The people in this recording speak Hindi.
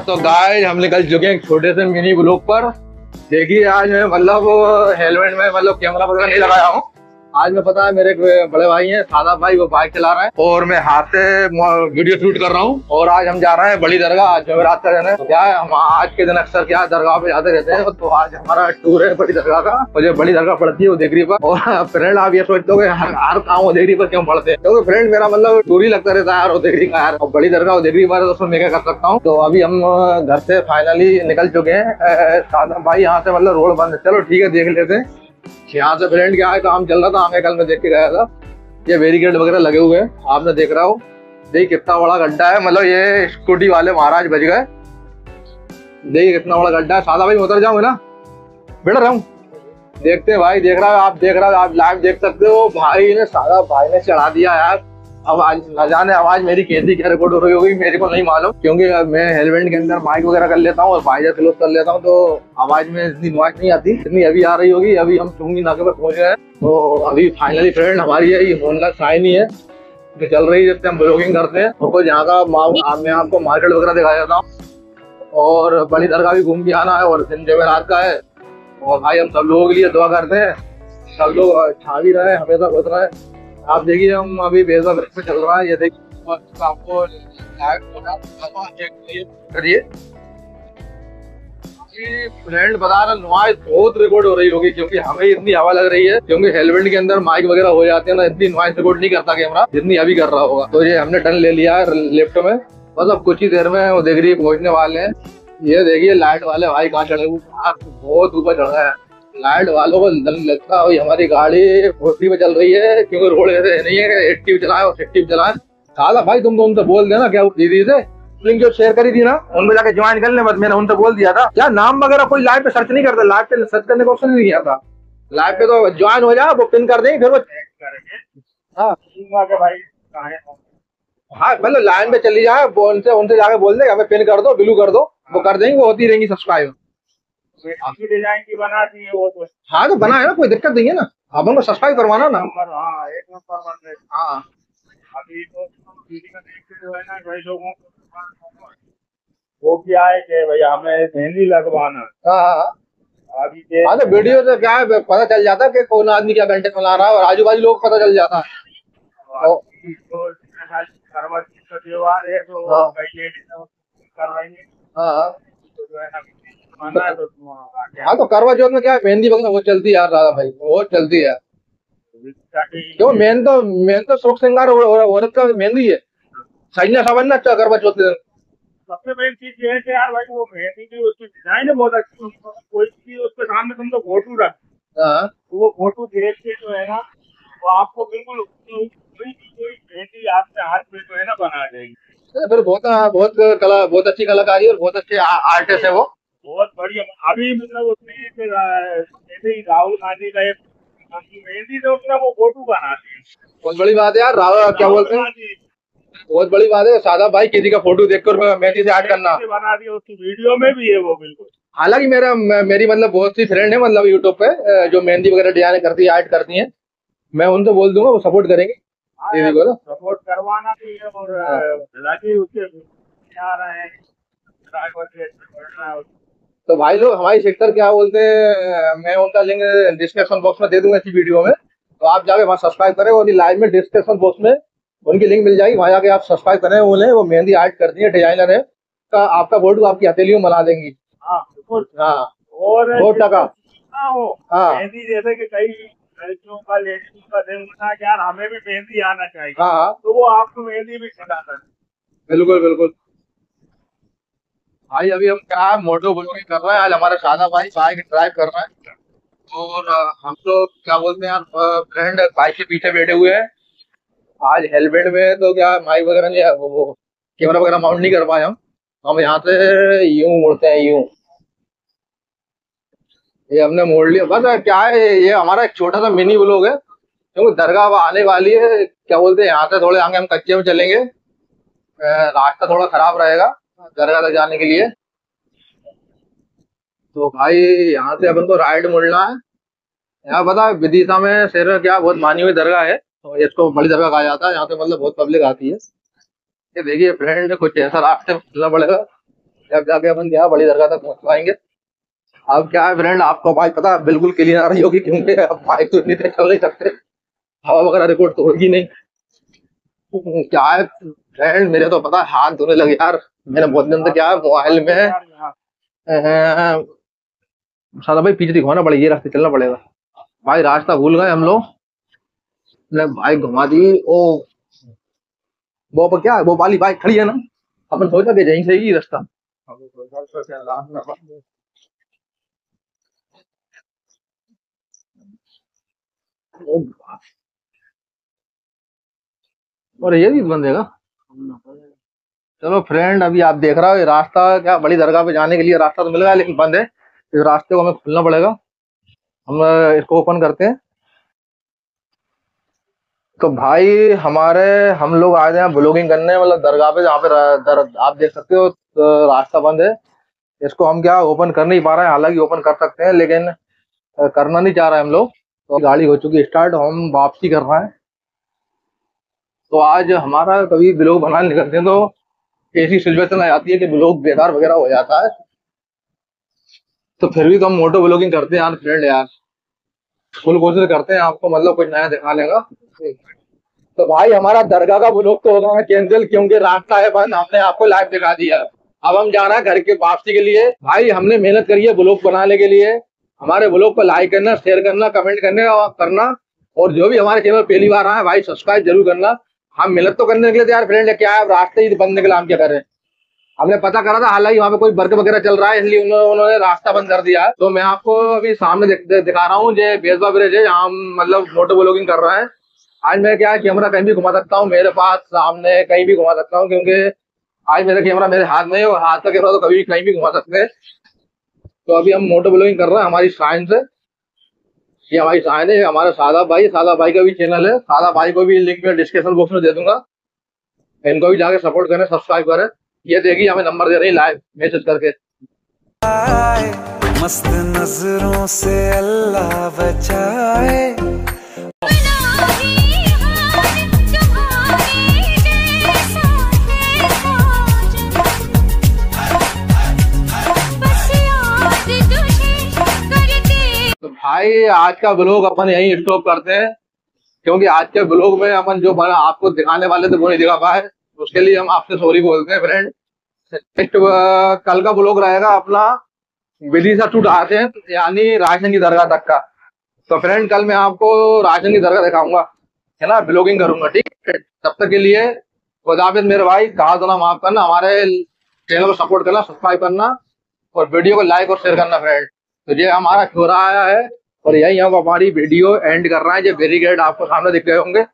तो गाय हम निकल चुके हैं छोटे से मिनी ब्लॉक पर। देखिए, आज मैं मतलब हेलमेट में मतलब कैमरा वगैरह नहीं लगाया हूँ। आज मैं पता है, मेरे बड़े भाई हैं, सादा भाई, वो बाइक चला रहे हैं। और मैं हाथ से वीडियो शूट कर रहा हूँ। और आज हम जा रहे हैं बड़ी दरगाह, आज जमेरात का दिन है। तो क्या है, हम आज के दिन अक्सर क्या दरगाह पे जाते रहते हैं तो आज हमारा टूर है बड़ी दरगाह का। और जो बड़ी दरगाह पड़ती है वो देगरी पर। और फ्रेंड आप ये सोचते हो हर हर काम वो देगरी पर क्यों पड़ते हैं? क्योंकि फ्रेंड मेरा मतलब टूर ही लगता रहता है, यार, वो देगरी का, यार और बड़ी दरगाह देगरी पर तो उसमें मैं क्या कर सकता हूँ? तो अभी हम घर से फाइनली निकल चुके हैं। सादा भाई यहाँ से मतलब रोड बंद है। चलो, ठीक है, देख लेते हैं। यहाँ से फ्रेंड क्या है काम चल रहा था आगे कल मैं देख के गया था। ये बैरिकेड वगैरह लगे हुए हैं, आपने देख रहा हूँ। देखिए कितना बड़ा गड्ढा है मतलब ये स्कूटी वाले महाराज बज गए। देखिए कितना बड़ा गड्ढा है, सादा भाई उतर जाऊँगा ना? बैठ रहा? हूँ देखते भाई, देख रहा है, आप देख रहा है, आप लाइव देख सकते हो। भाई ने सादा भाई ने चढ़ा दिया यार। अब आज जाने आवाज़ मेरी कैसी क्या रिकॉर्ड हो रही होगी, मेरे को नहीं मालूम। क्योंकि मैं हेलमेट के अंदर माइक वगैरह कर लेता हूँ और बाइजर क्लोज कर लेता हूँ तो आवाज़ में इतनी नॉइज़ नहीं आती। इतनी अभी आ रही होगी, अभी हम चुंगी नाके पर पहुँच गए हैं। तो अभी फाइनली फ्रेंड हमारी है, ये होनला साइन ही है। जो चल रही है जिससे हम ब्लॉगिंग करते हैं। तो कुछ यहाँ का मा- आपको मार्केट वगैरह दिखा देता हूँ। और बड़ी दरगाह भी घूम के आना है, और दिन जमेरात का है। और भाई, हम सब लोगों के लिए दुआ करते हैं। सब लोग छा भी रहे हमेशा खुश रहे आप देखिए, हम अभी ब्रिज पे चल रहा है। ये देखिए आपको करिए फ्रेंड बता रहा नॉइज़ बहुत रिकॉर्ड हो रही होगी, क्योंकि हमें इतनी हवा लग रही है, क्योंकि हेलमेट के अंदर माइक वगैरह हो जाते हैं ना, इतनी नॉइज़ रिकॉर्ड नहीं करता कैमरा जितनी अभी कर रहा होगा। तो ये हमने टर्न ले लिया है लेफ़्ट में। बस अब कुछ ही देर में वो देख रही पहुँचने वाले हैं। ये देखिए लाइट वाले भाई कहाँ चढ़े बहुत ऊपर चढ़ गए हैं। लाइट वालों को लगता है हमारी गाड़ी फोर्टी पे चल रही है, क्योंकि रोड ऐसे नहीं है, एट्टी पे चलाए और सिक्सटी पे चलाए। साला भाई, तुम तो उनसे बोल देना क्या दीदी से लिंक जो शेयर करी थी ना, उनमें जाके ज्वाइन कर ले, बस मैंने उनसे बोल दिया था। क्या नाम वगैरह कोई लाइव पे सर्च नहीं करता लाइव पे सर्च करने का ऑप्शन नहीं दिया था लाइव पे तो ज्वाइन हो जाए वो पिन कर देंगे फिर वो हाँ। भाई हाँ मतलब लाइन पे चली जाए उनसे उनसे जाके बोल दे, हमें पिन कर दो ब्लू कर दो, वो कर देंगे, वो होती रहेंगी सब्सक्राइब कोई डिज़ाइन की बना दी है वो तो हाँ तो बना है ना कोई दिक्कत नहीं है ना। आप उनको सब्सक्राइब करवाना ना। नंबर हाँ एक नंबर बन रहे हाँ। अभी तो देखते जो है ना लोगों को वो क्या है कि भैया हमें मेहंदी लगवाना हाँ। हाँ अभी हाँ तो वीडियो से क्या है पता चल जाता है कि कौन आदमी क्या घंटे चला रहा है और आजू बाजू लोग पता चल जाता है। तो करवा तो। लेडीज़ करवाएँगे। हाँ तो जो है है तो हाँ तो करवा चौथ में क्या मेहंदी वगैरह वो चलती है यार राधा भाई। वो चलती है। क्यों? मेन तो मेन तो शोक श्रृंगार औरत का मेहंदी है। सजना समझना अच्छा करवा चौथ के दिन सबसे मेन चीज़ ये है कि यार भाई वो मेहंदी की उसकी डिज़ाइन है बहुत अच्छी। कोई चीज़ उसके सामने तुम तो फ़ोटो रख हाँ। तो वो फ़ोटो देख के जो है ना वो आपको बिल्कुल कोई कोई मेहंदी आपके हाथ में जो है ना बना देगी। फिर बहुत बहुत कला बहुत अच्छी कलाकारी और बहुत अच्छे आर्टिस्ट है वो। बहुत बढ़िया। अभी मतलब उसने जैसे ही राहुल गांधी का एक मेहंदी तो उसने वो फ़ोटो बना दी बहुत बड़ी बात है यार राव क्या बोलते हैं? बहुत बड़ी बात है सादा भाई किसी का फ़ोटो देखकर मेहंदी से ऐड करना। बना दी उसकी वीडियो में भी है वो बिल्कुल। हालाँकि मेरा मेरी मतलब बहुत सी फ्रेंड है मतलब यूट्यूब पे जो मेहंदी वगैरह डिज़ाइन करती है ऐड करती है। मैं उनसे बोल दूँगा वो सपोर्ट करेंगे। दीदी को ना सपोर्ट करवाना भी है और हाँ। उसके आ रहे हैं। है तो भाई लोग हमारी सेक्टर क्या बोलते हैं मैं उनका लिंक डिस्क्रिप्शन बॉक्स में दे दूँगा इसी वीडियो में। तो आप जाके वहाँ सब्सक्राइब करें और लाइव में डिस्क्रिप्शन बॉक्स में उनकी लिंक मिल जाएगी। वहाँ जाके आप सब्सक्राइब करें उन्हें वो मेहंदी ऐड करती है डिज़ाइनर है का आपका फ़ोटो आपकी हथेलियों में बना देंगी। हाँ हाँ। और टका। हाँ हाँ। मेहंदी जैसे कि कई लड़कियों का लेडीज़ का दिन होता यार हमें भी मेहंदी आना चाहिए। हाँ हाँ। तो वो आपको मेहंदी भी सिखा सकते बिल्कुल बिल्कुल। भाई अभी हम क्या मोटो ब्लॉगिंग कर रहे हैं आज हमारा सादा भाई बाइक ड्राइव कर रहे हैं। और हम तो क्या बोलते हैं यार फ्रेंड बाइक के पीछे बैठे हुए हैं। आज हेलमेट में तो क्या माइक वगैरह नहीं वो, वो कैमरा वगैरह माउंट नहीं कर पाए हम। हम यहाँ से यूँ मुड़ते हैं यूँ। ये हमने मोड़ लिया। बस क्या है ये हमारा एक छोटा सा मिनी ब्लॉग है। क्योंकि दरगाह आने वाली है क्या बोलते हैं यहाँ से थोड़े आगे हम कच्चे में चलेंगे। रास्ता थोड़ा खराब रहेगा। दरगाह तक जाने के लिए। तो भाई, यहाँ से अपन को राइट मुड़ना है। यहाँ पता है, विदिशा में शेर क्या बहुत मानी हुई दरगाह है। तो इसको बड़ी दरगाह कहा जाता है। यहाँ पे मतलब बहुत पब्लिक आती है। ये देखिए फ्रेंड कुछ ऐसा रास्ते चलना पड़ेगा। जब जाके अपन क्या बड़ी दरगाह तक पहुँच पाएँगे। अब क्या है फ्रेंड आपको बाइक पता बिल्कुल क्लियर आ रही होगी क्योंकि अब बाइक तो इतनी चल नहीं सकते। हवा वगैरह रिकॉर्ड तो होगी नहीं। क्या है फ्रेंड मेरे तो पता हाथ धोने लगे यार। मेरे बहुत दिन से क्या मोबाइल में साला भाई, पीछे दिखवाना पड़ेगा, ये रास्ते चलना पड़ेगा। भाई, रास्ता भूल गए हम लोग। बाइक घुमा दी। ओ, वो पर क्या वो वाली बाइक खड़ी है ना। अपन सोचा कि यहीं से ही रास्ता। और ये भी बंदेगा चलो फ्रेंड अभी आप देख रहे हो ये रास्ता क्या बड़ी दरगाह पे जाने के लिए रास्ता तो मिल गया लेकिन बंद है। इस रास्ते को हमें खुलना पड़ेगा। हम इसको ओपन करते हैं। तो भाई हमारे हम लोग आए हैं ब्लॉगिंग करने मतलब दरगाह पे जहाँ पे दर, आप देख सकते हो तो रास्ता बंद है। इसको हम क्या ओपन कर नहीं पा रहे हैं हालाँकि ओपन कर सकते हैं लेकिन करना नहीं चाह रहे हम लोग। तो गाड़ी हो चुकी स्टार्ट हम वापसी कर रहे हैं। तो आज हमारा कभी ब्लॉग बनाने निकलते हैं तो ऐसी सिचुएशन आ जाती है कि ब्लॉग बेकार वगैरह हो जाता है। तो फिर भी तो हम मोटो ब्लॉगिंग करते हैं यार फ्रेंड यार। फुल कोशिश करते हैं आपको मतलब कुछ नया दिखा लेगा तो भाई, हमारा दरगाह का ब्लॉग तो होगा कैंसिल क्योंकि रास्ता है बंद, हमने आपको लाइव दिखा दिया। अब हम जा रहे हैं घर के वापसी के लिए। भाई, हमने मेहनत करी है ब्लॉग बनाने के लिए। हमारे ब्लॉग को लाइक करना शेयर करना कमेंट करने करना। और जो भी हमारे चैनल पहली बार आए भाई सब्सक्राइब ज़रूर करना। हम मेहनत तो करने निकले थे यार फ्रेंड क्या है रास्ते ही बंद निकला हम क्या करें हमने पता करा था हालाँकि वहाँ पे कोई वर्क वगैरह चल रहा है इसलिए उन्होंने उन्होंने रास्ता बंद कर दिया। तो मैं आपको अभी सामने दिख, दिखा रहा हूँ जो बेसबा ब्रिज है हम मतलब मोटो ब्लॉगिंग कर रहे हैं। आज मैं क्या है कैमरा कहीं भी घुमा सकता हूँ मेरे पास सामने कहीं भी घुमा सकता हूँ क्योंकि आज मेरा कैमरा मेरे हाथ में है और हाथ का कैमरा तो कभी कहीं भी घुमा सकते हैं। तो अभी हम मोटो ब्लॉगिंग कर रहे हैं हमारी साइंस है ये हमारी साहन है हमारे सादा भाई सादा भाई का भी चैनल है। सादा भाई को भी लिंक में डिस्क्रिप्शन बॉक्स में दे दूँगा। इनको भी जाके सपोर्ट करें सब्सक्राइब करें। ये देगी हमें नंबर दे रही लाइव मैसेज करके। मस्त नज़रों से अल्लाह बचाए। भाई, आज का ब्लॉग अपन यही स्टॉप करते हैं। क्योंकि आज के ब्लॉग में अपन जो बना, आपको दिखाने वाले थे, वो नहीं दिखा पाए। उसके लिए हम आपसे सॉरी बोलते हैं फ्रेंड नेक्स्ट कल का ब्लॉग रहेगा अपना विदिशा टू हैं, यानी राशन की दरगाह तक का। तो फ्रेंड कल मैं आपको राशन की दरगाह दिखाऊँगा। है ना? ब्लॉगिंग करूँगा, ठीक है? तब तक के लिए खुदाफिज मेरे भाई, कहा तो माफ़ करना, हमारे चैनल को सपोर्ट करना सब्सक्राइब करना, और वीडियो को लाइक और शेयर करना फ्रेंड तो ये हमारा छोरा आया है और यही हम हमारी वीडियो एंड कर रहे हैं। जो वेरी बैरिकेड आपको सामने दिख रहे होंगे।